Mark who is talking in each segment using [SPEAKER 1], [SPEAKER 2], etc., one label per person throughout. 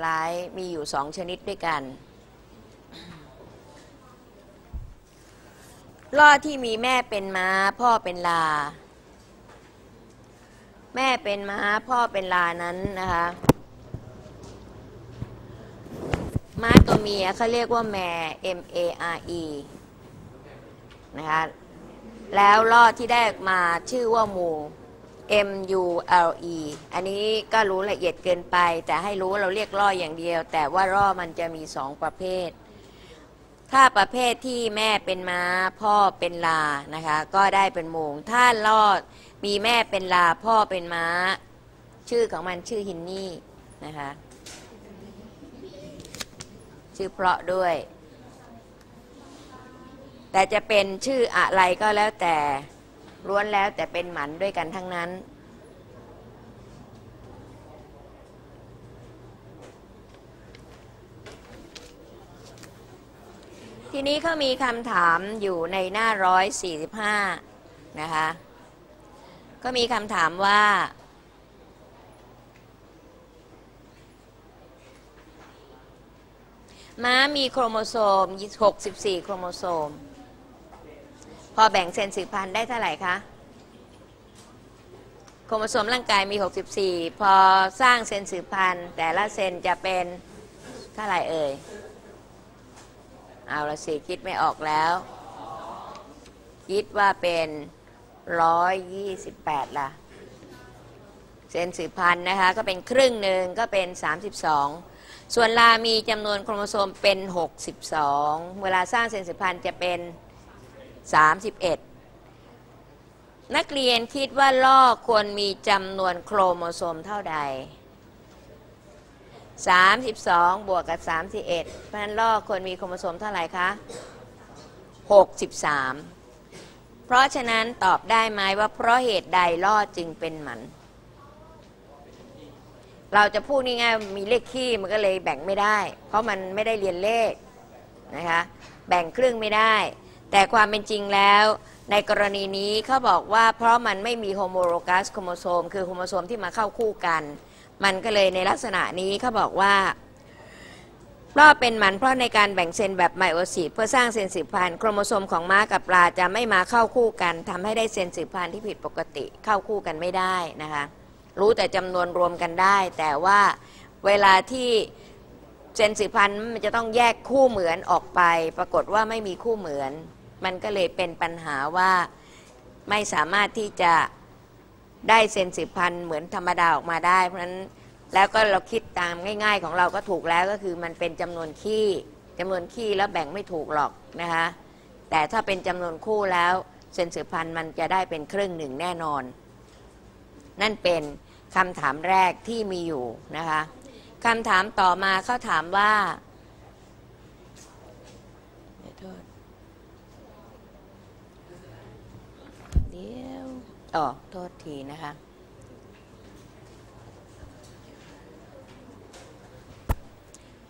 [SPEAKER 1] ไลท์มีอยู่สองชนิดด้วยกัน ล่อที่มีแม่เป็นม้า พ่อเป็นลา แม่เป็นม้า พ่อเป็นลานั้นนะคะ ม้าตัวเมียเขาเรียกว่าแม่ M A R E นะคะ แล้วล่อที่ได้มาชื่อว่ามู M U L E อันนี้ก็รู้ละเอียดเกินไป แต่ให้รู้เราเรียกล่ออย่างเดียว แต่ว่าล่อมันจะมีสองประเภท ถ้าประเภทที่แม่เป็นม้าพ่อเป็นลานะคะ ก็ได้เป็นมูงถ้าล่อมีแม่เป็นลาพ่อเป็นม้า ชื่อของมันชื่อฮินนี่นะคะ ชื่อเพราะด้วย แต่จะเป็นชื่ออะไรก็แล้วแต่ ล้วนแล้วแต่เป็นหมันด้วยกันทั้งนั้น ทีนี้เขามีคำถามอยู่ในหน้า145นะคะก็มีคำถามว่าม้ามีโครโมโซม 64 โครโมโซม พอแบ่งเซนสืบพันธุ์ได้เท่าไหร่คะโครโมโซมร่างกายมี 64 พอสร้างเซนสืบพันธุ์แต่ละเซนจะเป็นเท่าไหร่เอ่ย เอาละสิคิดไม่ออกแล้ว คิดว่าเป็น 128ล่ะเซนสืบพันธุ์นะคะ ก็เป็นครึ่งหนึ่งก็เป็น 32 ส่วนลามีจำนวนโครโมโซมเป็น 62 เวลาสร้างเซลล์สืบพันธุ์จะเป็น 31 นักเรียนคิดว่าล่อควรมีจำนวนโครโมโซมเท่าใด 32 บวกกับ 31 เพราะฉะนั้นล่อควรมีโครโมโซมเท่าไหร่คะ 63 เพราะฉะนั้นตอบได้ไหมว่าเพราะเหตุใดล่อจึงเป็นหมันเราจะพูดง่ายๆมีเลขคี่มันก็เลยแบ่งไม่ได้ เพราะมันไม่ได้เรียนเลขนะคะ แบ่งครึ่งไม่ได้ แต่ความเป็นจริงแล้วในกรณีนี้เขาบอกว่าเพราะมันไม่มี homologous chromosome คือโครโมโซมที่มาเข้าคู่กัน มันก็เลยในลักษณะนี้เขาบอกว่าเพราะเป็นมันเพราะในการแบ่งเซลล์แบบไมโอซิสเพื่อสร้างเซลล์สืบพันธุ์โครโมโซมของม้ากับลาจะไม่มาเข้าคู่กันทำให้ได้เซลล์สืบพันธุ์ที่ผิดปกติเข้าคู่กันไม่ได้นะคะรู้แต่จำนวนรวมกันได้ แต่ว่าเวลาที่เซนสืบพันธุ์มันจะต้องแยกคู่เหมือนออกไป ปรากฏว่าไม่มีคู่เหมือน มันก็เลยเป็นปัญหาว่าไม่สามารถที่จะได้เซนสืบพันธ์เหมือนธรรมดาออกมาได้ เพราะฉะนั้นแล้วก็เราคิดตามง่าย ๆ ของเราก็ถูกแล้วก็คือมันเป็นจำนวนขี้จำนวนขี้แล้วแบ่งไม่ถูกหรอกนะคะแต่ถ้าเป็นจำนวนคู่แล้วเซนสืบพันธ์มันจะได้เป็นครึ่งหนึ่งแน่นอน นั่นเป็นคำถามแรกที่มีอยู่นะคะคำถามต่อมาเขาถามว่าเดี๋ยวโทษเดี๋ อ๋อโทษทีนะคะ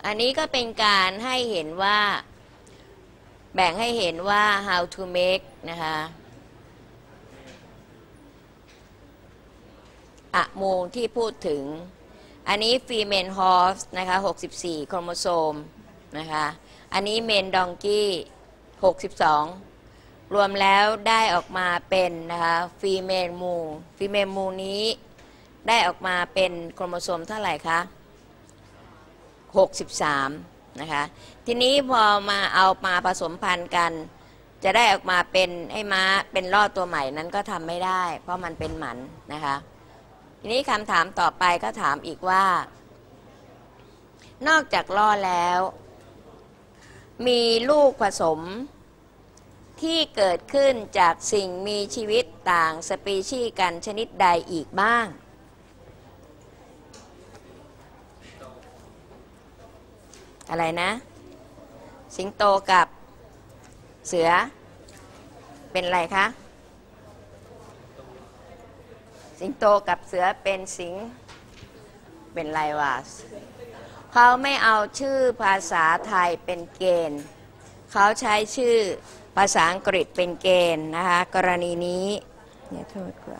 [SPEAKER 1] อันนี้ก็เป็นการให้เห็นว่า แบ่งให้เห็นว่า how to make นะคะอะโมงที่พูดถึง อันนี้ female horse นะคะ 64 โครโมโซมนะคะ อันนี้ male donkey 62 รวมแล้วได้ออกมาเป็นนะคะ female moon female moon นี้ได้ออกมาเป็นโครโมโซมเท่าไหร่คะ63 นะคะ ทีนี้พอมาเอามาผสมพันธุ์กัน จะได้ออกมาเป็นไอ้ม้าเป็นลอดตัวใหม่นั้นก็ทำไม่ได้ เพราะมันเป็นหมันนะคะ ทีนี้คำถามต่อไปก็ถามอีกว่า นอกจากล่อแล้ว มีลูกผสม ที่เกิดขึ้นจากสิ่งมีชีวิตต่างสปีชีส์กันชนิดใดอีกบ้าง อะไรนะ สิงโตกับเสือ เป็นอะไรคะ สิงโตกับเสือเป็นสิง เป็นไรวะเขาไม่เอาชื่อภาษาไทยเป็นเกณฑ์ เขาใช้ชื่อ ภาษาอังกฤษเป็นเกณฑ์นะคะกรณีนี้เนี่ยโทษกู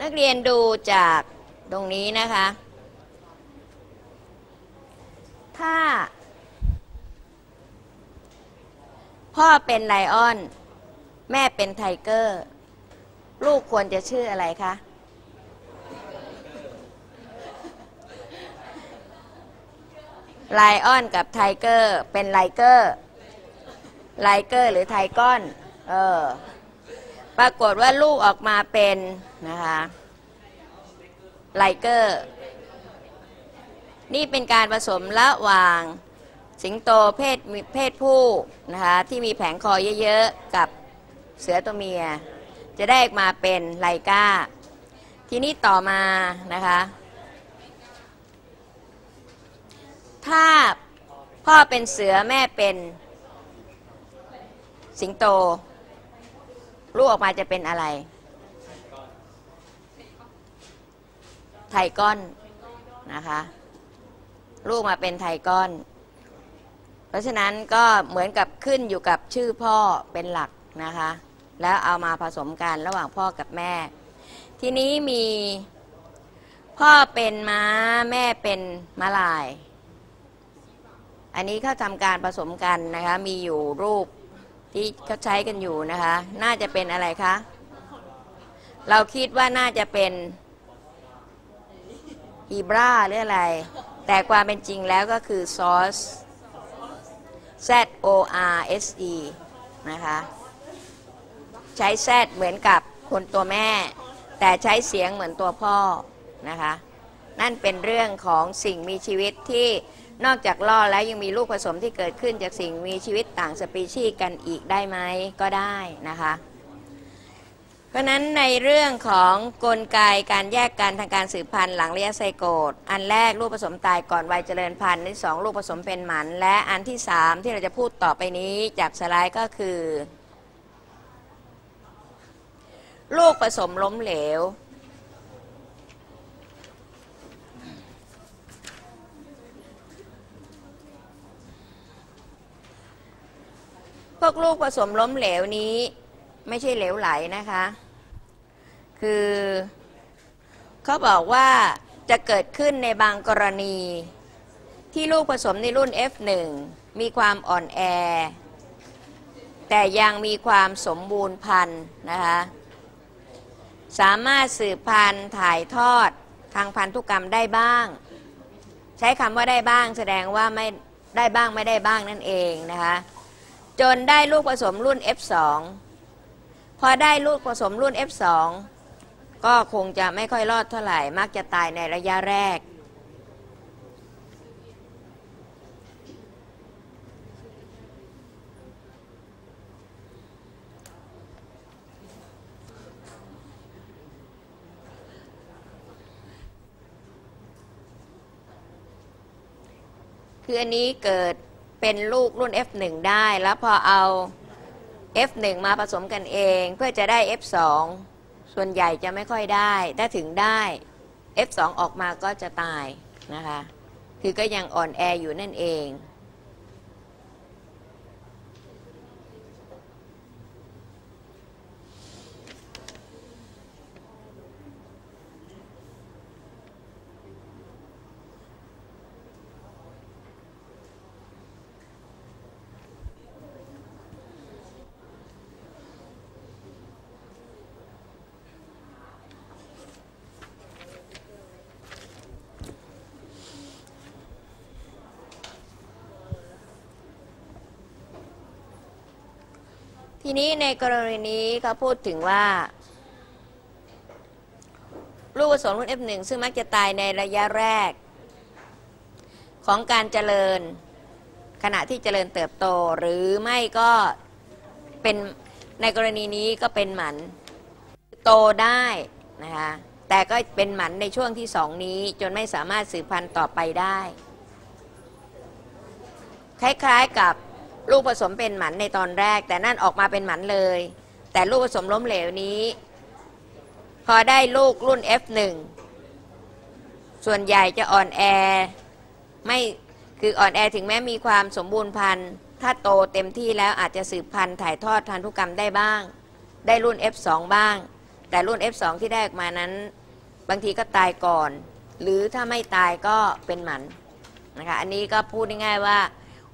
[SPEAKER 1] นักเรียนดูจากตรงนี้นะคะ ถ้า พ่อเป็น lion แม่เป็น tiger ลูกควรจะชื่ออะไรคะ lion กับ tiger เป็น liger liger หรือ tigon เออ ปรากฏว่าลูกออกมาเป็นนะคะ ไลเกอร์ นี่เป็นการผสมระหว่างสิงโตเพศเพศผู้นะคะที่มีแผงคอเยอะ ๆ กับเสือตัวเมีย จะได้ออกมาเป็นไลกาทีนี้ต่อมานะคะ ถ้าพ่อเป็นเสือแม่เป็นสิงโต ลูกออกมาจะเป็นอะไร ไทก้อนนะคะ ลูกมาเป็นไทก้อน เพราะฉะนั้นก็เหมือนกับขึ้นอยู่กับชื่อพ่อเป็นหลักนะคะ แล้วเอามาผสมกันระหว่างพ่อกับแม่ ทีนี้มีพ่อเป็นม้าแม่เป็นม้าลาย อันนี้เขาทำการผสมกันนะคะ มีอยู่รูปที่เขาใช้กันอยู่นะคะ น่าจะเป็นอะไรคะ เราคิดว่าน่าจะเป็นฮีบราหรืออะไร แต่ความเป็นจริงแล้วก็คือซอส Z O R S E นะคะ ใช้ Z เหมือนกับคนตัวแม่ แต่ใช้เสียงเหมือนตัวพ่อนะคะ นั่นเป็นเรื่องของสิ่งมีชีวิตที่นอกจากล่อแล้วยังมีลูกผสมที่เกิดขึ้นจากสิ่งมีชีวิตต่างสปีชีส์กันอีกได้ไหมก็ได้นะคะ เพราะนั้นในเรื่องของกลไกการแยกกันทางการสืบพันธุ์หลังระยะไซโกตอันแรกลูกผสมตายก่อนวัยเจริญพันธุ์อันที่สองลูกผสมเป็นหมัน และอันที่สามที่เราจะพูดต่อไปนี้จากสไลด์ก็คือ ลูกผสมล้มเหลว พวกลูกผสมล้มเหลวนี้ ไม่ใช่เหลวไหลนะคะ คือเขาบอกว่าจะเกิดขึ้นในบางกรณี ที่ลูกผสมในรุ่น F1 มีความอ่อนแอ แต่ยังมีความสมบูรณ์พันธุ์นะคะ สามารถสืบพันธุ์ถ่ายทอดทางพันธุกรรมได้บ้าง ใช้คำว่าได้บ้างแสดงว่าไม่ได้บ้างไม่ได้บ้างนั่นเองนะคะจนได้ลูกผสมรุ่น F2 พอได้ลูกผสมรุ่น F2 ก็คงจะไม่ค่อยรอดเท่าไหร่ มักจะตายในระยะแรก คืออันนี้เกิดเป็นลูกรุ่น F1 ได้ แล้วพอเอา F1 มาผสมกันเอง เพื่อจะได้ F2 ส่วนใหญ่จะไม่ค่อยได้ ถ้าถึงได้ F2 ออกมาก็จะตายนะคะ คือก็ยังอ่อนแออยู่นั่นเอง ทีนี้ในกรณีนี้เขาพูดถึงว่า ลูกผสมรุ่น F1 ซึ่งมักจะตายในระยะแรก ของการเจริญ ขณะที่เจริญเติบโตหรือไม่ก็เป็นในกรณีนี้ก็เป็นหมันโตได้นะคะแต่ก็เป็นหมันในช่วงที่สองนี้ จนไม่สามารถสืบพันธุ์ต่อไปได้ คล้ายๆกับ ลูกผสมเป็นหมันในตอนแรก แต่นั่นออกมาเป็นหมันเลย แต่ลูกผสมล้มเหลวนี้ พอได้ลูกรุ่น F1 ส่วนใหญ่จะอ่อนแอไม่คืออ่อนแอถึงแม้มีความสมบูรณ์พันธุ์ถ้าโตเต็มที่แล้วอาจจะสืบพันธุ์ถ่ายทอดพันธุกรรมได้บ้าง ได้รุ่น F2 บ้าง แต่รุ่น F2 ที่ได้ออกมานั้น บางทีก็ตายก่อน หรือถ้าไม่ตายก็เป็นหมันนะคะอันนี้ก็พูดง่ายๆว่า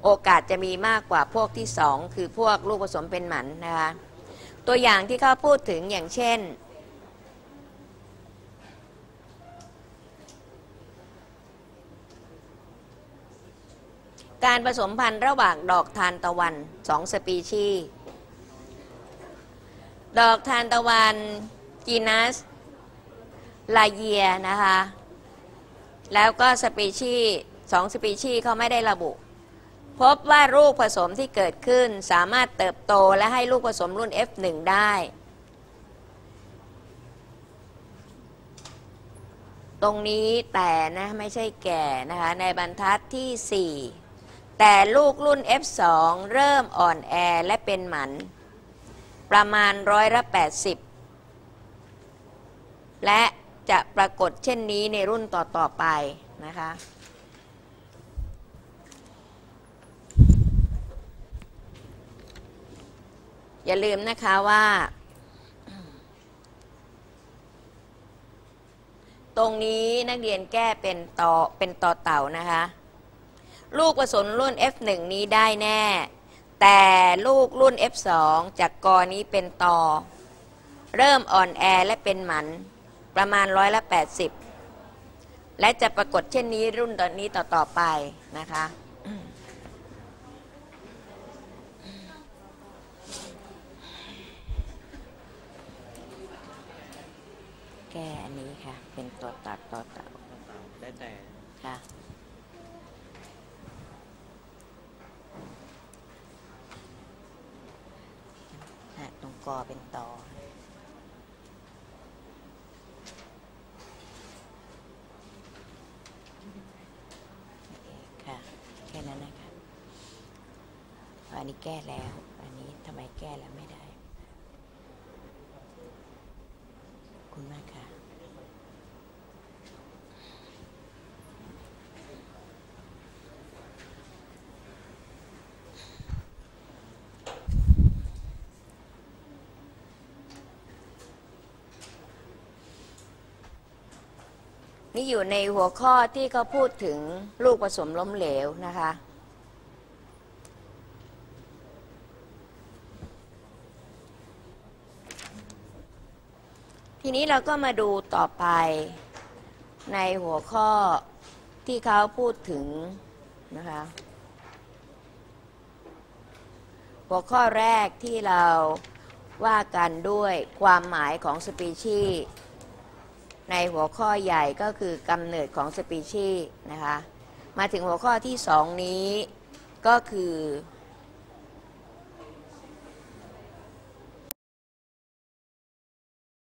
[SPEAKER 1] โอกาสจะมีมากกว่าพวกที่สองคือพวกลูกผสมเป็นหมันนะคะตัวอย่างที่เขาพูดถึงอย่างเช่น การผสมพันธุ์ระหว่างดอกทานตะวันสองสปีชีดอกทานตะวันจีนัสลาเยียนะคะ แล้วก็สปีชีสองสปีชีเขาไม่ได้ระบุ พบว่าลูกผสมที่เกิดขึ้นสามารถเติบโตและให้ลูกผสมรุ่น F1 ได้ ตรงนี้แต่นะไม่ใช่แก่นะคะในบรรทัดที่ 4 แต่ลูกรุ่น F2 เริ่มอ่อนแอและเป็นหมัน ประมาณร้อยละ80 และจะปรากฏเช่นนี้ในรุ่นต่อ ๆ ไปนะคะ อย่าลืมนะคะว่า ตรงนี้นักเรียนแก้เป็นต่อเป็นต่อเต่านะคะ ลูกผสมรุ่น F1 นี้ได้แน่ แต่ลูกรุ่น F2 จากกอนี้เป็นต่อ เริ่มอ่อนแอและเป็นหมันประมาณร้อยละ 80 และจะปรากฏเช่นนี้รุ่นตอนนี้ต่อ ๆ ไปนะคะ แก้อันนี้ค่ะ เป็นตัวตัดต่อเต่า
[SPEAKER 2] ได้แต่
[SPEAKER 1] ค่ะฮะตรงกอเป็นตอค่ะ แค่นั้นนะคะ อันนี้แก้แล้ว อันนี้ทำไมแก้แล้วไม่ได้ ขอบคุณมากค่ะ นี่อยู่ในหัวข้อที่เขาพูดถึงลูกผสมล้มเหลวนะคะ ทีนี้เราก็มาดูต่อไปในหัวข้อที่เขาพูดถึงนะคะ หัวข้อแรกที่เราว่ากันด้วยความหมายของสปีชีส์ ในหัวข้อใหญ่ก็คือกำเนิดของสปีชีส์นะคะ มาถึงหัวข้อที่สองนี้ก็คือ